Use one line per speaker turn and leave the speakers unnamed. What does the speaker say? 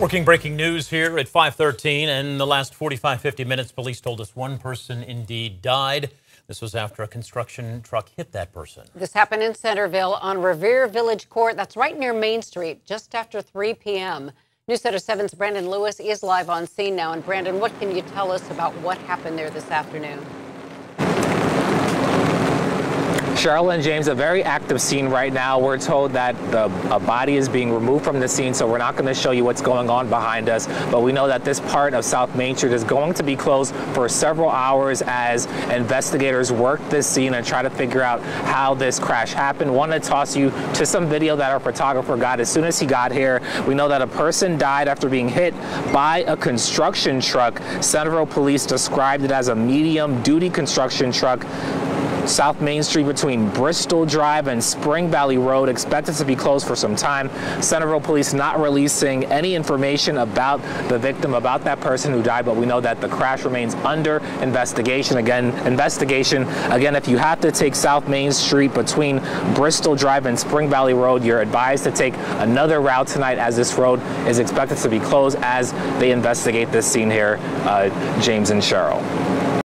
Working breaking news here at 513. And in the last 45, 50 minutes, police told us one person indeed died. This was after a construction truck hit that person.
This happened in Centerville on Revere Village Court. That's right near Main Street, just after 3 p.m. NewsCenter 7's Brandon Lewis is live on scene now. And Brandon, what can you tell us about what happened there this afternoon?
Sheryl and James, a very active scene right now. We're told that the, a body is being removed from the scene, so we're not going to show you what's going on behind us. But we know that this part of South Main Street is going to be closed for several hours as investigators work this scene and try to figure out how this crash happened. Want to toss you to some video that our photographer got as soon as he got here. We know that a person died after being hit by a construction truck. Centerville police described it as a medium duty construction truck South Main Street between Bristol Drive and Spring Valley Road expected to be closed for some time. Centerville police not releasing any information about the victim, about that person who died, but we know that the crash remains under investigation. Again, investigation. Again, if you have to take South Main Street between Bristol Drive and Spring Valley Road, you're advised to take another route tonight as this road is expected to be closed as they investigate this scene here, uh, James and Sheryl.